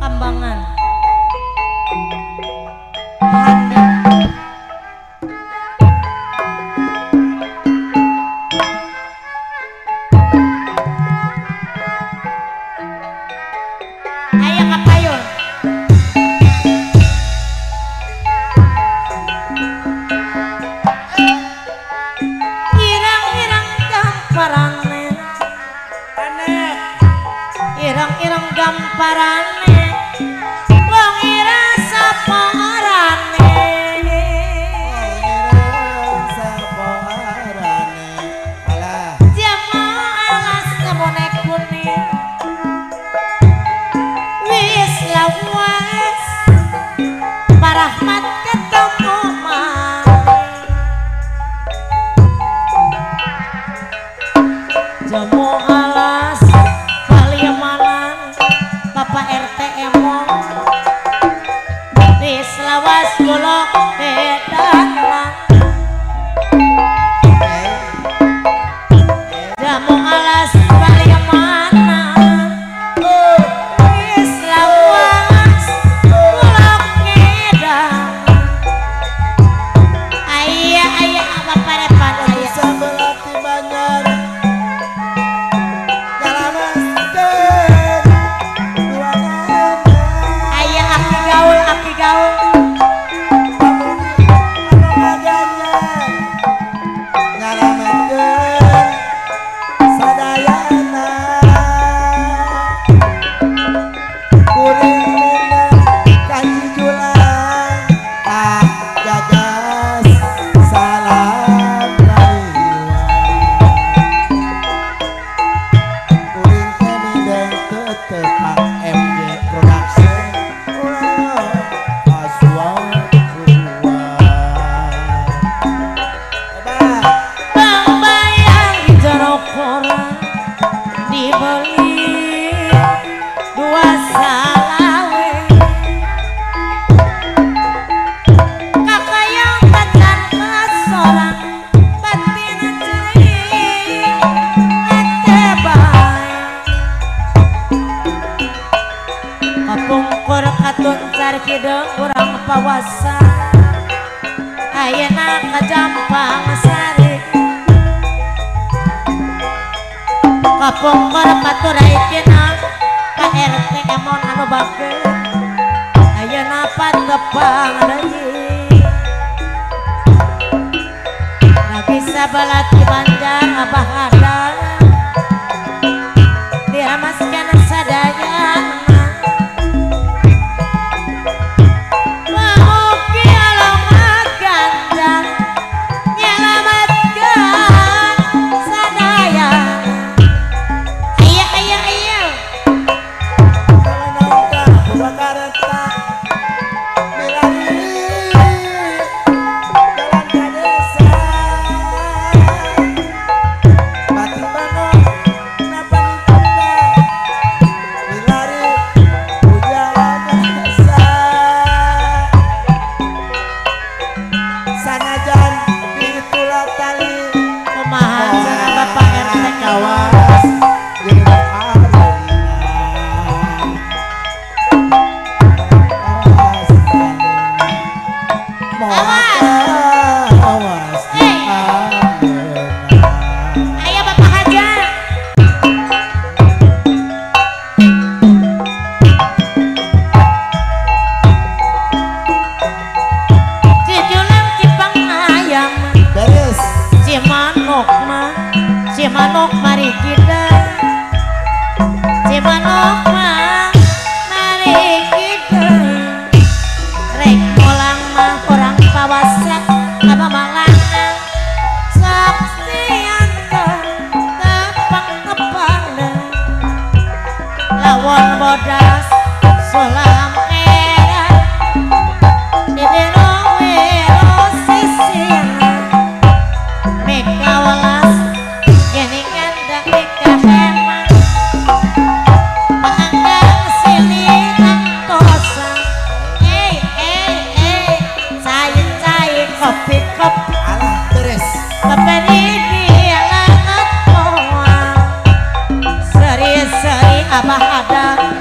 Kambangan Hati gamparan Irang-irang gamparan MD Production mungkur katun carkideng kurang pawasa. Ayeuna kajampang sari kapungkur katurai cenang ka RT emon anu bageus ayeuna patepang deui. Lagi sabalat di banjar abah Wong bodas selam 사랑